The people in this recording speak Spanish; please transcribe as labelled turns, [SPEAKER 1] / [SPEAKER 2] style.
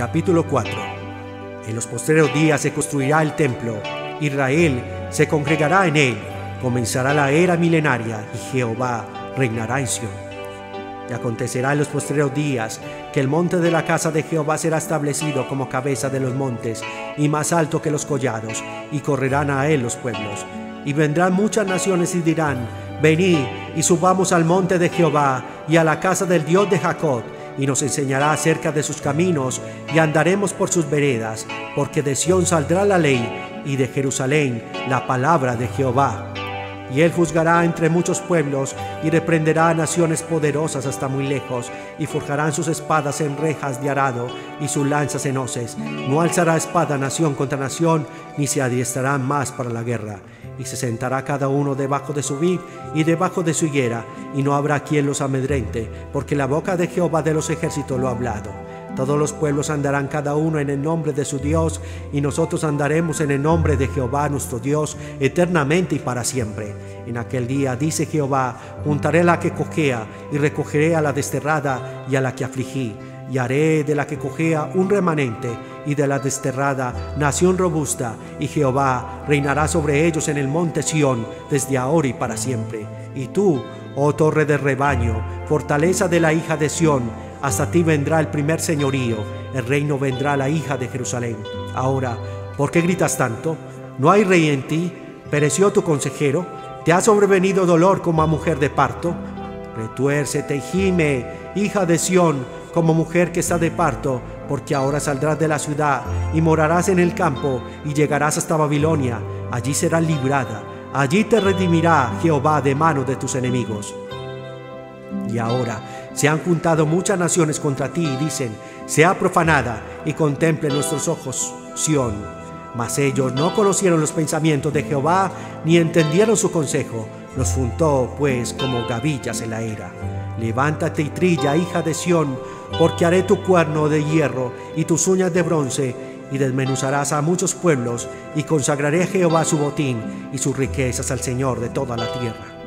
[SPEAKER 1] Capítulo 4 En los postreros días se construirá el templo, Israel se congregará en él, comenzará la era milenaria y Jehová reinará en Sion. Y acontecerá en los postreros días que el monte de la casa de Jehová será establecido como cabeza de los montes y más alto que los collados, y correrán a él los pueblos. Y vendrán muchas naciones y dirán, venid y subamos al monte de Jehová y a la casa del Dios de Jacob, y nos enseñará acerca de sus caminos, y andaremos por sus veredas, porque de Sión saldrá la ley, y de Jerusalén la palabra de Jehová. Y él juzgará entre muchos pueblos y reprenderá a naciones poderosas hasta muy lejos, y forjarán sus espadas en rejas de arado y sus lanzas en hoces. No alzará espada nación contra nación, ni se adiestrarán más para la guerra. Y se sentará cada uno debajo de su vid y debajo de su higuera, y no habrá quien los amedrente, porque la boca de Jehová de los ejércitos lo ha hablado. Todos los pueblos andarán cada uno en el nombre de su Dios, y nosotros andaremos en el nombre de Jehová nuestro Dios eternamente y para siempre. En aquel día, dice Jehová, juntaré la que cojea, y recogeré a la desterrada y a la que afligí, y haré de la que cojea un remanente, y de la desterrada nación robusta, y Jehová reinará sobre ellos en el monte Sión, desde ahora y para siempre. Y tú, oh torre de rebaño, fortaleza de la hija de Sión, hasta ti vendrá el primer señorío, el reino vendrá a la hija de Jerusalén. Ahora, ¿por qué gritas tanto? ¿No hay rey en ti? ¿Pereció tu consejero? ¿Te ha sobrevenido dolor como a mujer de parto? Retuércete y gime, hija de Sión, como mujer que está de parto, porque ahora saldrás de la ciudad y morarás en el campo y llegarás hasta Babilonia. Allí serás librada, allí te redimirá Jehová de mano de tus enemigos. Y ahora se han juntado muchas naciones contra ti y dicen, sea profanada y contemple nuestros ojos Sión. Mas ellos no conocieron los pensamientos de Jehová ni entendieron su consejo. Los juntó pues como gavillas en la era. Levántate y trilla, hija de Sión, porque haré tu cuerno de hierro y tus uñas de bronce, y desmenuzarás a muchos pueblos, y consagraré a Jehová su botín y sus riquezas al Señor de toda la tierra.